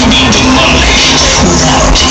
to be demolished without